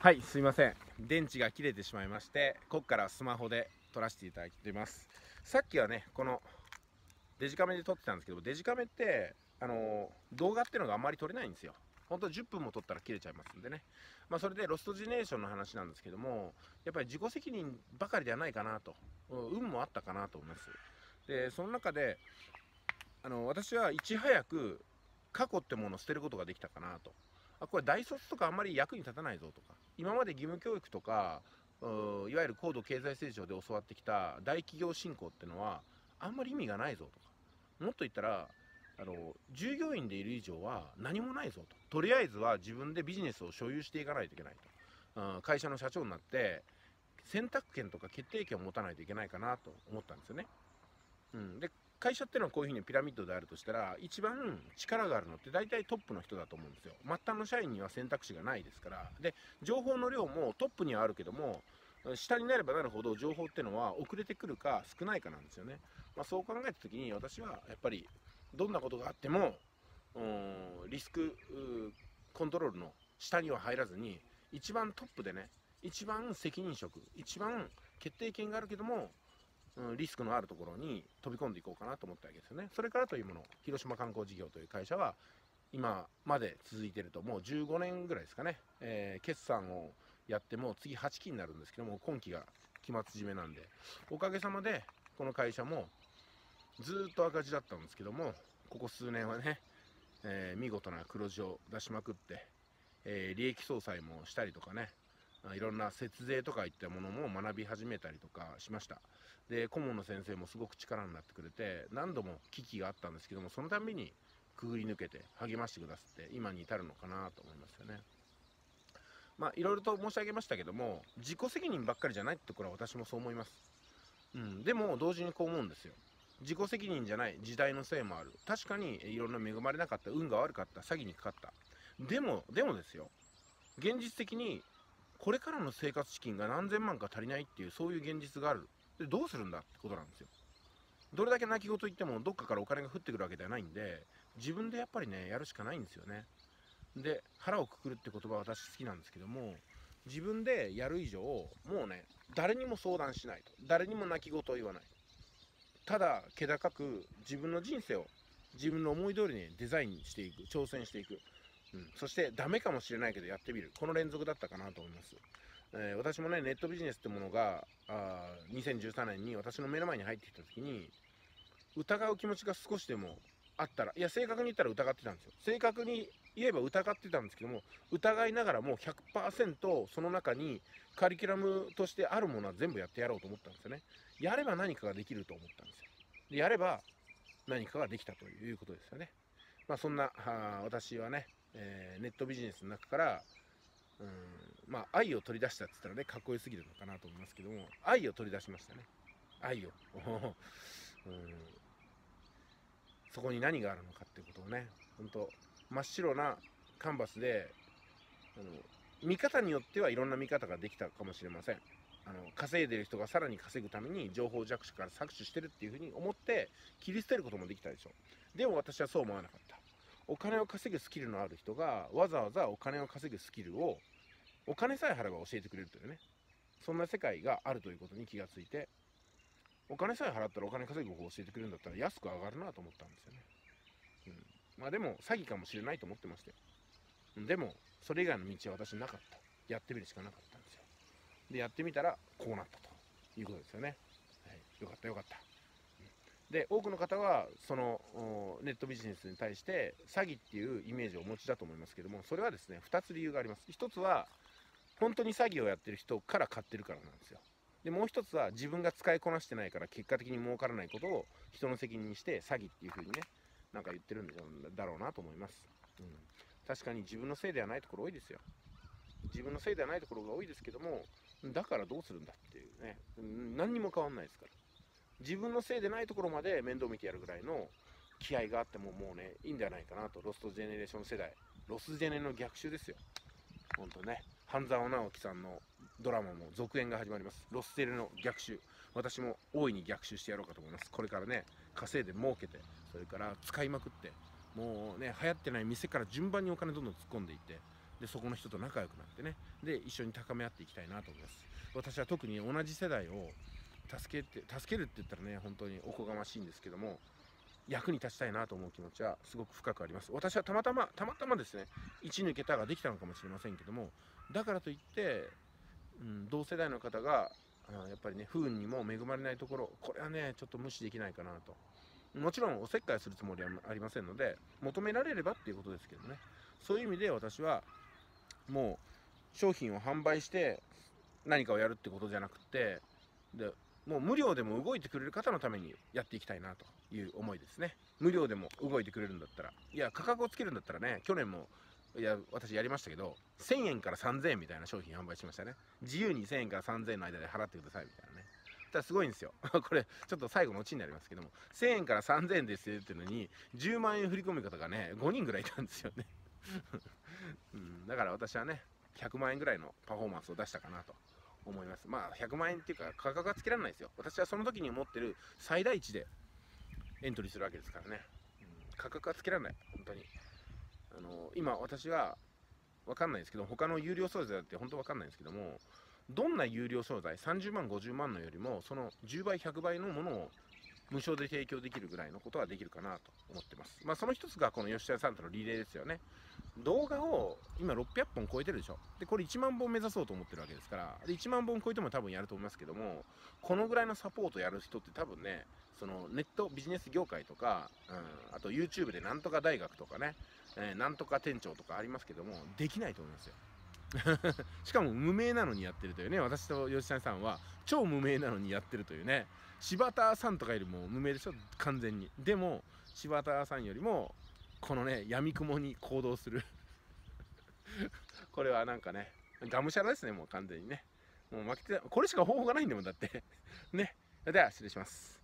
はいすいません。電池が切れてしまいましてここからスマホで撮らせていただいてます。さっきはねこのデジカメで撮ってたんですけどデジカメってあの動画っていうのがあんまり撮れないんですよ。本当10分も撮ったら切れちゃいますんでね。まあそれでロストジェネレーションの話なんですけどもやっぱり自己責任ばかりではないかなと。運もあったかなと思います。でその中であの私はいち早く過去ってものを捨てることができたかなと。あこれ大卒とかあんまり役に立たないぞとか。今まで義務教育とかういわゆる高度経済成長で教わってきた大企業振興ってのはあんまり意味がないぞとか。もっと言ったらあの従業員でいる以上は何もないぞと。とりあえずは自分でビジネスを所有していかないといけないと、うん、会社の社長になって選択権とか決定権を持たないといけないかなと思ったんですよね。うん、で会社っていうのはこういうふうにピラミッドであるとしたら一番力があるのって大体トップの人だと思うんですよ。末端の社員には選択肢がないですから。で情報の量もトップにはあるけども下になればなるほど情報っていうのは遅れてくるか少ないかなんですよね、まあ、そう考えた時に私はやっぱりどんなことがあってもリスクコントロールの下には入らずに一番トップでね一番責任職一番決定権があるけどもうん、リスクのあるところに飛び込んでいこうかなと思ったわけですよね。それからというもの、広島観光事業という会社は、今まで続いてると、もう15年ぐらいですかね、えー、決算をやっても次8期になるんですけども、今期が期末締めなんで、おかげさまで、この会社もずっと赤字だったんですけども、ここ数年はね、えー、見事な黒字を出しまくって、えー、利益相殺もしたりとかね、いろんな節税とかいったものも学び始めたりとかしました。で顧問の先生もすごく力になってくれて何度も危機があったんですけどもそのたびにくぐり抜けて励ましてくださって今に至るのかなと思いますよね。まあいろいろと申し上げましたけども自己責任ばっかりじゃないってところは私もそう思います。うんでも同時にこう思うんですよ。自己責任じゃない時代のせいもある。確かにいろんな恵まれなかった運が悪かった詐欺にかかった。でもでもですよ。現実的にこれからの生活資金が何千万か足りないっていうそういう現実がある。でどうするんだってことなんですよ。どれだけ泣き言言ってもどっかからお金が降ってくるわけではないんで自分でやっぱりねやるしかないんですよね。で腹をくくるって言葉は私好きなんですけども自分でやる以上もうね誰にも相談しないと。誰にも泣き言を言わない。ただ気高く自分の人生を自分の思い通りにデザインしていく挑戦していく。うん、そしてダメかもしれないけどやってみる。この連続だったかなと思います、えー、私もねネットビジネスってものがあ2013年に私の目の前に入ってきた時に疑う気持ちが少しでもあったらいや正確に言ったら疑ってたんですよ。正確に言えば疑ってたんですけども疑いながらも100%その中にカリキュラムとしてあるものは全部やってやろうと思ったんですよね。やれば何かができると思ったんですよ。でやれば何かができたということですよね。まあそんな私はねえー、ネットビジネスの中から、うん、まあ、愛を取り出したって言ったらね、かっこよすぎるのかなと思いますけども、愛を取り出しましたね。愛を。うん、そこに何があるのかっていうことをね、本当真っ白なカンバスで、あの見方によってはいろんな見方ができたかもしれません。あの稼いでる人がさらに稼ぐために情報弱者から搾取してるっていうふうに思って切り捨てることもできたでしょうでも私はそう思わなかったお金を稼ぐスキルのある人がわざわざお金を稼ぐスキルをお金さえ払えば教えてくれるというね。そんな世界があるということに気がついてお金さえ払ったらお金稼ぐ方法を教えてくれるんだったら安く上がるなと思ったんですよね、うん、まあでも詐欺かもしれないと思ってましたよでもそれ以外の道は私なかった。やってみるしかなかったんですよ。でやってみたらこうなったということですよね、はい、よかったよかった。で多くの方はそのネットビジネスに対して詐欺っていうイメージをお持ちだと思いますけどもそれはですね2つ理由があります。1つは本当に詐欺をやってる人から買ってるからなんですよ。でもう1つは自分が使いこなしてないから結果的に儲からないことを人の責任にして詐欺っていう風にねなんか言ってるんだろうなと思います、うん、確かに自分のせいではないところ多いですよ。自分のせいではないところが多いですけどもだからどうするんだっていうね。何にも変わんないですから。自分のせいでないところまで面倒見てやるぐらいの気合があってももうね、いいんじゃないかなと、ロストジェネレーション世代、ロスジェネの逆襲ですよ。ほんとね、半沢直樹さんのドラマも続編が始まります。ロスジェネの逆襲。私も大いに逆襲してやろうかと思います。これからね、稼いで儲けて、それから使いまくって、もうね、流行ってない店から順番にお金どんどん突っ込んでいって、でそこの人と仲良くなってねで一緒に高め合っていきたいなと思います私は特に同じ世代を助けて助けるって言ったらね本当におこがましいんですけども役に立ちたいなと思う気持ちはすごく深くあります。私はたまたまたまたまですね1抜けたができたのかもしれませんけどもだからといって、うん、同世代の方があやっぱりね不運にも恵まれないところこれはねちょっと無視できないかなと。もちろんおせっかいするつもりはありませんので求められればっていうことですけどね。そういう意味で私はもう商品を販売して何かをやるってことじゃなくてでもう無料でも動いてくれる方のためにやっていきたいなという思いですね。無料でも動いてくれるんだったら。いや価格をつけるんだったらね去年もいや私やりましたけど1000円から3000円みたいな商品販売しましたね。自由に1000円から3000円の間で払ってくださいみたいなね。ただすごいんですよ。これちょっと最後のオチになりますけども。1000円から3000円ですっていうのに10万円振り込み方がね5人ぐらいいたんですよね、うん、だから私はね100万円ぐらいのパフォーマンスを出したかなと。思います。まあ100万円っていうか価格はつけられないですよ。私はその時に持ってる最大値でエントリーするわけですからね、うん、価格はつけられない。本当に。あの今私は分かんないですけど他の有料商材だって本当分かんないんですけどもどんな有料商材30万50万のよりもその10倍100倍のものを無償で提供できるぐらいのことはできるかなと思ってます。まあその一つがこの吉田さんとのリレーですよね。動画を今600本超えてるでしょ。でこれ1万本目指そうと思ってるわけですから。で1万本超えても多分やると思いますけどもこのぐらいのサポートやる人って多分ねそのネットビジネス業界とか、うん、あと YouTube でなんとか大学とかね、えーなんとか店長とかありますけどもできないと思いますよ。しかも無名なのにやってるというね私と吉谷さんは超無名なのにやってるというね柴田さんとかよりも無名でしょ完全に。でも柴田さんよりもこのね闇雲に行動する。これはなんかねがむしゃらですねもう完全にね。もう負けてこれしか方法がないんだもんだって。ね。では失礼します。